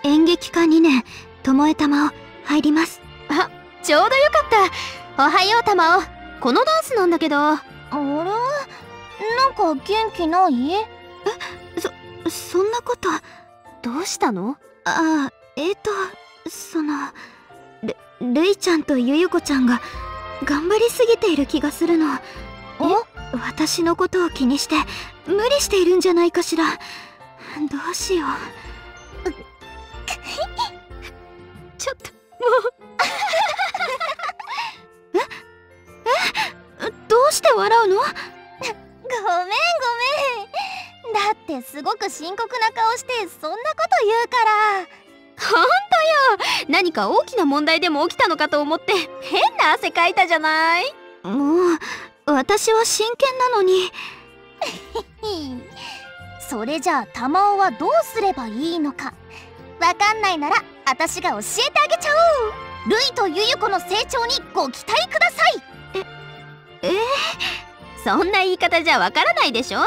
演劇科2年巴玉を入ります。
あちょうどよかった。おはよう玉尾このダンスなんだけど。あ
れ？なんか元気ない？え
そそんなこと。
どうしたの？
ああえっ、ー、とそのるるいちゃんとゆゆこちゃんが頑張りすぎている気がするの。え？私のことを気にして無理しているんじゃないかしら。どうしよう。[LAUGHS]
ちょっともう。[LAUGHS]
どうして笑うの？ごめんごめん。
だってすごく深刻な顔してそんなこと言うから
何か大きな問題でも起きたのかと思って変な汗かいたじゃない？
もう私は真剣なのに。[LAUGHS]
それじゃあ玉緒はどうすればいいのか。わかんないなら私が教えてあげちゃおう。ルイとユユコの成長にご期待ください。
えー、
そんな言い方じゃわからないでしょ？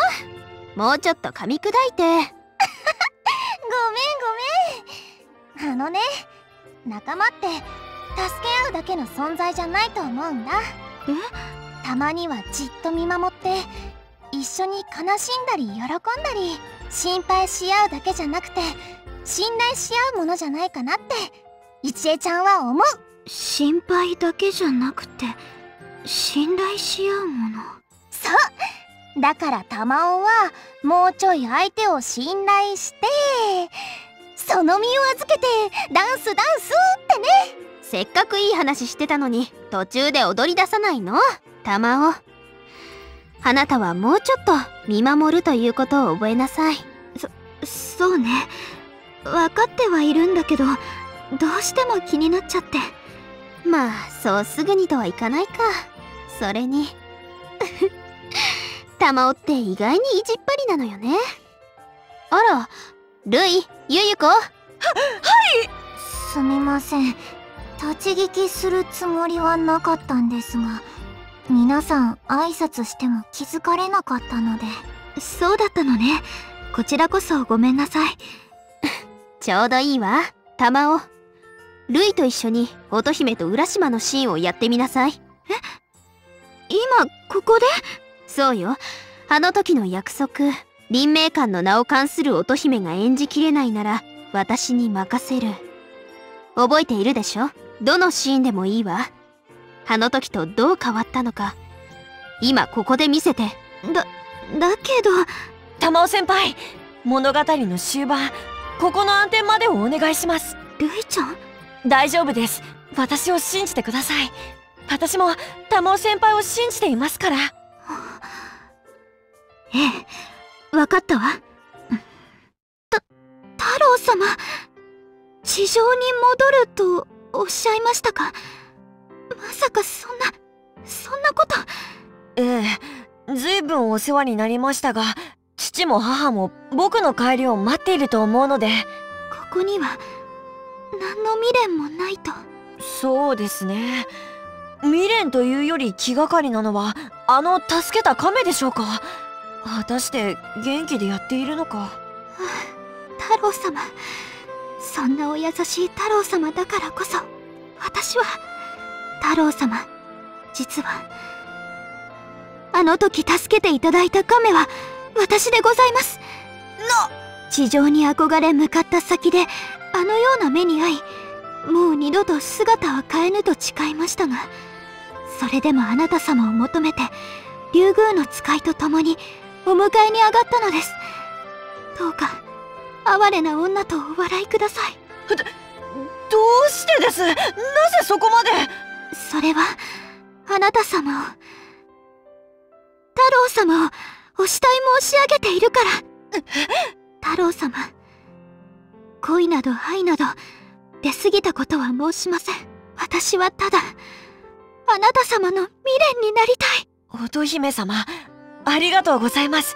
もうちょっと噛み砕いて。ごめんご
めんあのね仲間って助け合うだけの存在じゃないと思うんだ。
え？
たまにはじっと見守って一緒に悲しんだり喜んだり心配し合うだけじゃなくて信頼し合うものじゃないかなって一恵ちゃんは思う。
心配だけじゃなくて信頼し合うもの？
そう。だから玉緒はもうちょい相手を信頼してその身を預けてダンスダンスってね。
せっかくいい話してたのに途中で踊り出さないの？玉緒。あなたはもうちょっと見守るということを覚えなさい。
そそうね。分かってはいるんだけどどうしても気になっちゃって。
まあそうすぐにとはいかないか。それに。[LAUGHS] 玉緒って意外に意地っ張りなのよね。あらルイゆゆこは
はい！すみません。立ち聞きするつもりはなかったんですが皆さん挨拶しても気づかれなかったので。
そうだったのね。こちらこそごめんなさい。[LAUGHS]
ちょうどいいわ。玉緒ルイと一緒に乙姫と浦島のシーンをやってみなさい。
え？今ここで？
そうよ。あの時の約束林名館の名を冠する乙姫が演じきれないなら私に任せる。覚えているでしょ？どのシーンでもいいわ。あの時とどう変わったのか。今ここで見せて。
だだけど。
玉尾先輩物語の終盤ここの暗転までをお願いします。
ルイちゃん？
大丈夫です。私を信じてください。私も玉尾先輩を信じていますから。
ええ分かったわ。た太郎様地上に戻るとおっしゃいましたか？まさかそんなそんなこと。
ええずいぶんお世話になりましたが父も母も僕の帰りを待っていると思うので。
ここには何の未練もないと。
そうですね。未練というより気がかりなのはあの助けた亀でしょうか？果たして元気でやっているのか？
太郎様。そんなお優しい太郎様だからこそ私は太郎様。実はあの時助けていただいた亀は私でございます。
な
地上に憧れ向かった先であのような目に遭いもう二度と姿は変えぬと誓いましたがそれでもあなた様を求めて竜宮の使いと共にお迎えに上がったのです。どうか哀れな女とお笑いください。
どうしてです？なぜそこまで？
それはあなた様を太郎様をお慕い申し上げているから。太郎様恋など愛など出過ぎたことは申しません。私はただあなた様の未練になりたい。
乙姫様ありがとうございます。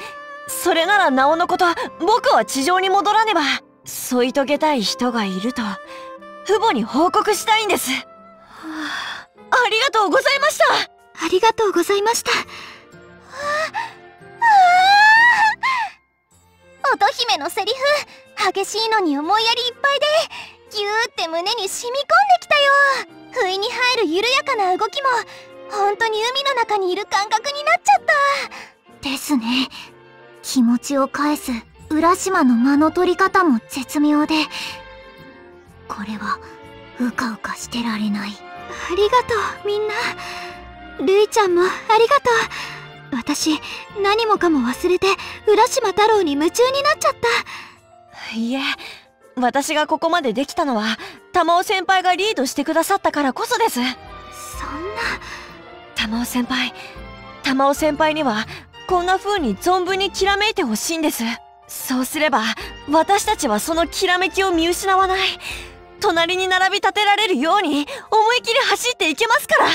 それならなおのこと僕は地上に戻らねば。添い遂げたい人がいると父母に報告したいんです、はあ、ありがとうございました。
ありがとうございました。
乙姫のセリフ激しいのに思いやりいっぱいでギューって胸に染み込んできたよ。不意に入る緩やかな動きも本当に海の中にいる感覚になっちゃった
ですね。気持ちを返す浦島の間の取り方も絶妙でこれはうかうかしてられない。ありがとうみんな。るいちゃんもありがとう。私何もかも忘れて浦島太郎に夢中になっちゃった。
いえ私がここまでできたのは玉尾先輩がリードしてくださったからこそです。そんな。玉尾先輩玉尾先輩にはこんな風に存分にきらめいてほしいんです。そうすれば私たちはそのきらめきを見失わない。隣に並び立てられるように思い切り走っていけますから、は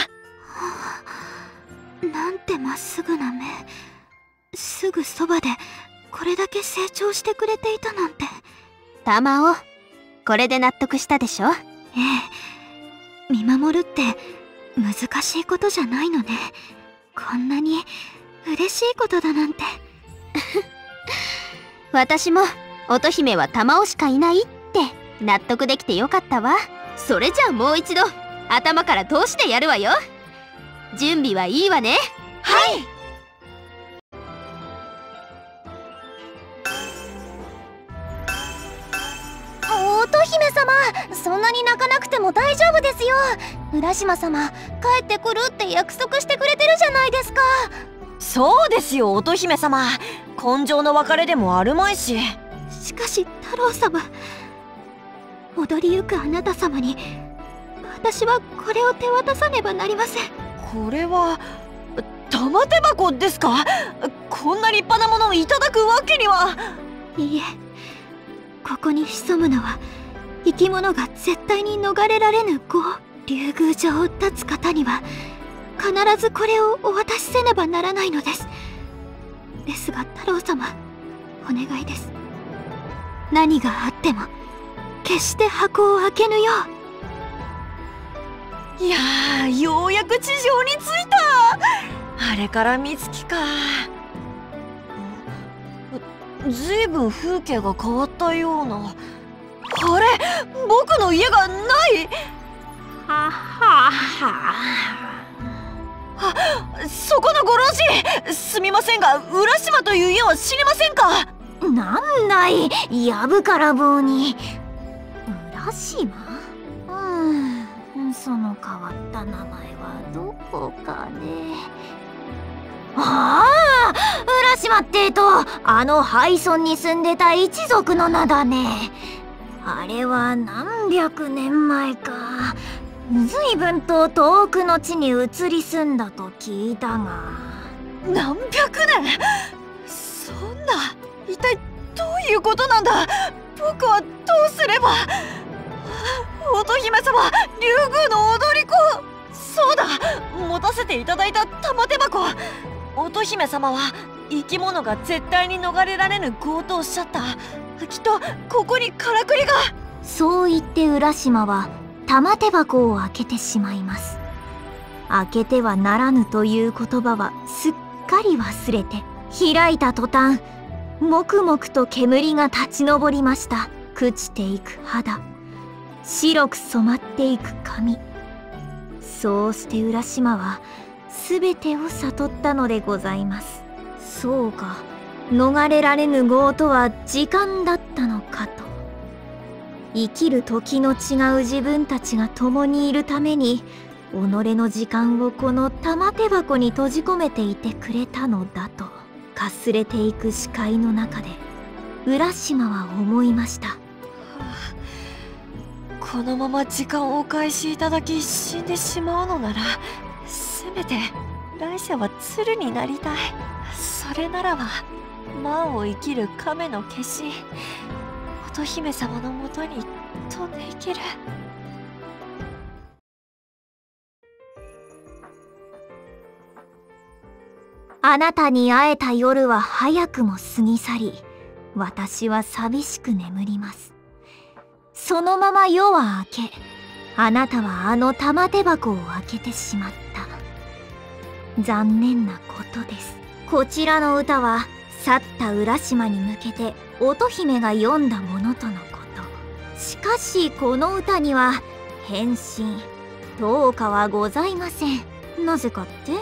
あ、なんてまっすぐな目。すぐそばでこれだけ成長してくれていたなんて。
玉尾これで納得したでしょ？え
え。見守るって難しいことじゃないのね。こんなに嬉しいことだなんて。[LAUGHS]
私も乙姫は玉尾しかいないって納得できてよかったわ。それじゃあもう一度頭から通してやるわよ。準備はいいわね。
はい。
乙姫様そんなに泣かなくても大丈夫ですよ。浦島様帰ってくるって約束してくれてるじゃないですか
そうですよ乙姫様。根性の別れでもあるまいし。
しかし太郎様。踊りゆくあなた様に私はこれを手渡さねばなりません。
これは玉手箱ですか？こんな立派なものをいただくわけには。い
いえ。ここに潜むのは生き物が絶対に逃れられぬ業竜宮城を立つ方には必ずこれをお渡しせねばならないのです。ですが太郎様お願いです。何があっても決して箱を開けぬよ
う。いやーようやく地上に着いた。あれから三月か。ずいぶん風景が変わったような。あれ僕の家がない。はははそこのご老人すみませんが浦島という家は知りませんか？
なんだい。やぶから棒に。浦島？うん。その変わった名前はどこかね。ああ浦島ってえとあの廃村に住んでた一族の名だね。あれは何百年前か。随分と遠くの地に移り住んだと聞いたが。
何百年？そんな？一体どういうことなんだ？僕はどうすれば？乙姫様竜宮の踊り子？そうだ！持たせていただいた玉手箱。乙姫様は生き物が絶対に逃れられぬ強とおっしゃった。きっとここにからくりが。
そう言って浦島は玉手箱を開けてしまいます。開けてはならぬという言葉はすっかり忘れて開いた途端もくもくと煙が立ち上りました。朽ちていく肌。白く染まっていく髪。そうして浦島は全てを悟ったのでございます。そうか。逃れられぬ業とは時間だったのかと。生きる時の違う自分たちが共にいるために己の時間をこの玉手箱に閉じ込めていてくれたのだとかすれていく視界の中で浦島は思いました。
このまま時間をお返しいただき死んでしまうのならせめて来世は鶴になりたい。それならば満を生きる亀の化身乙姫様のもとに飛んでいける。
あなたに会えた夜は早くも過ぎ去り私は寂しく眠ります。そのまま夜は明けあなたはあの玉手箱を開けてしまった。残念なことです。こちらの歌は去った浦島に向けて乙姫が読んだものとのこと。しかしこの歌には返信。どうかはございません。なぜかって？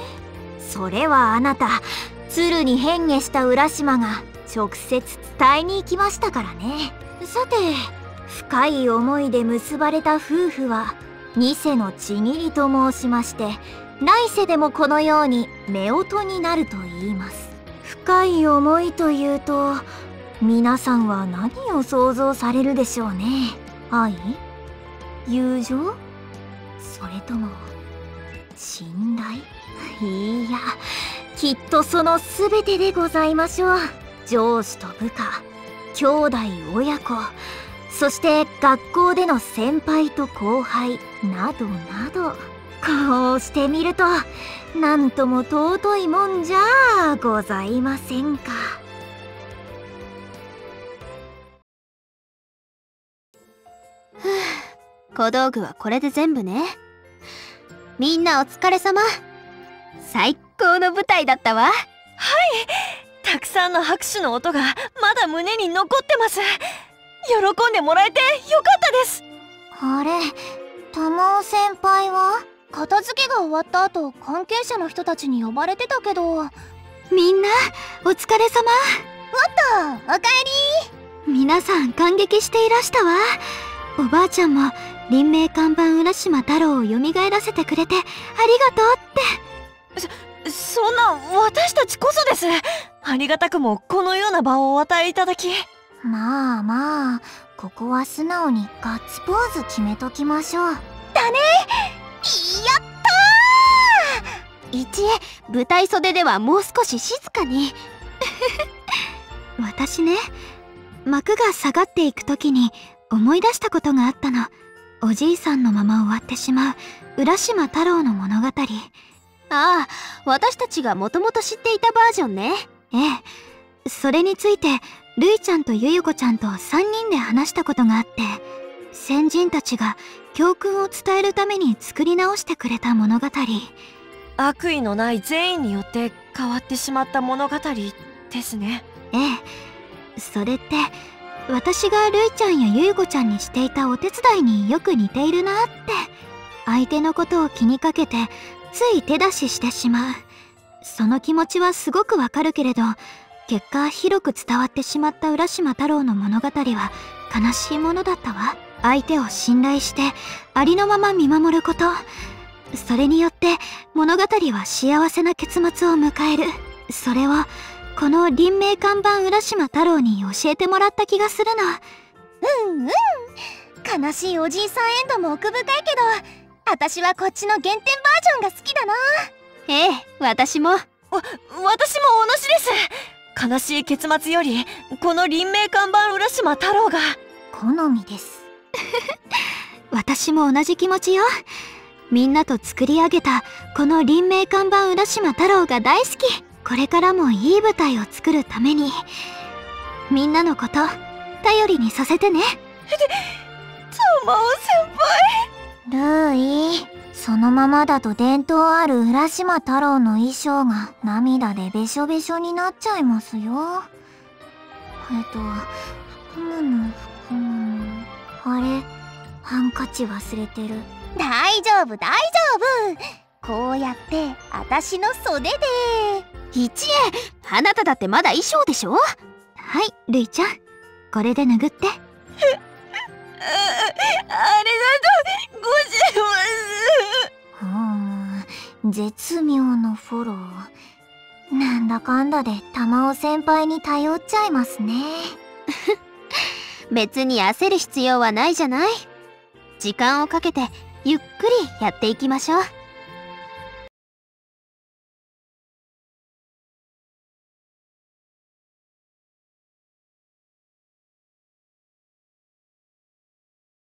それはあなた鶴に変化した浦島が直接伝えに行きましたからね。さて深い思いで結ばれた夫婦はニセのちぎりと申しまして来世でもこのように夫婦になると言います。深い思いというと皆さんは何を想像されるでしょうね？愛？友情？それとも信頼？いやきっとその全てでございましょう。上司と部下兄弟親子そして学校での先輩と後輩などなど。こうしてみるとなんとも尊いもんじゃございませんか。[SIGHS]
小道具はこれで全部ね。みんなお疲れ様。最高の舞台だったわ。はい。
たくさんの拍手の音がまだ胸に残ってます。喜んでもらえてよかったです。
あれ玉尾先輩は？片付けが終わった後関係者の人たちに呼ばれてたけど。
みんなお疲れ様。
おっとおか
えり。皆さん感激していらしたわおばあちゃんも臨命看板浦島太郎を蘇らせてくれてありがとう
って。そそんな私たちこそです。ありがたくもこのような場をお与えいただき。
まあまあここは素直にガッツポーズ決めときましょう。だね。
やったー。一恵舞台袖ではもう少し静かに。[LAUGHS]
私ね幕が下がっていく時に思い出したことがあったの。おじいさんのまま終わってしまう。浦島太郎の物語。あ
あ私たちがもともと知っていたバージョンね。
ええ。それについてるいちゃんとゆゆこちゃんと3人で話したことがあって先人たちが教訓を伝えるために作り直してくれた物語。
悪意のない善意によって変わってしまった物語ですね。
ええ。それって私がるいちゃんやゆいこちゃんにしていたお手伝いによく似ているなって相手のことを気にかけてつい手出ししてしまう。その気持ちはすごくわかるけれど結果広く伝わってしまった浦島太郎の物語は悲しいものだったわ。相手を信頼してありのまま見守ること。それによって物語は幸せな結末を迎える。それをこの臨命看板浦島太郎に教えてもらった気がするの
うんうん。悲しいおじいさんエンドも奥深いけど私はこっちの原点バージョンが好きだな。
ええ私も。わ
私も同じです。悲しい結末よりこの臨命看板浦島太郎が。
好みです。[LAUGHS] 私も同じ気持ちよ。みんなと作り上げたこの臨命看板浦島太郎が大好きこれからもいい舞台を作るためにみんなのこと頼りにさせてね。
玉緒先輩。
ルーイそのままだと伝統ある浦島太郎の衣装が涙でべしょべしょになっちゃいますよ。えっとふむのふむあれハンカチ忘れてる。
大丈夫大丈夫。こうやって私の袖で
一恵あなただってまだ衣装でしょ？
はいるいちゃん。これで拭って。
ありがとうございます
うーん絶妙のフォロー。なんだかんだで玉尾先輩に頼っちゃいますね。[LAUGHS]
別に焦る必要はないじゃない。時間をかけてゆっくりやっていきましょう